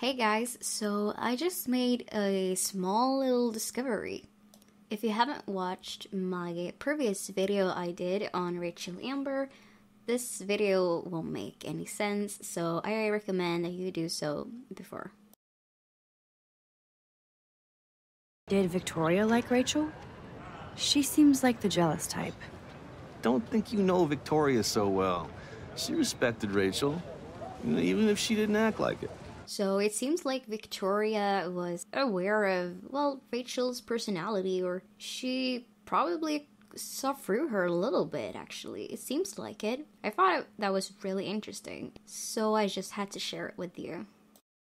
Hey guys, so I just made a small little discovery. If you haven't watched my previous video I did on Rachel Amber, this video won't make any sense, so I recommend that you do so before. Did Victoria like Rachel? She seems like the jealous type. Don't think you know Victoria so well. She respected Rachel, even if she didn't act like it. So it seems like Victoria was aware of, well, Rachel's personality, or she probably saw through her a little bit, actually. It seems like it. I thought that was really interesting, so I just had to share it with you.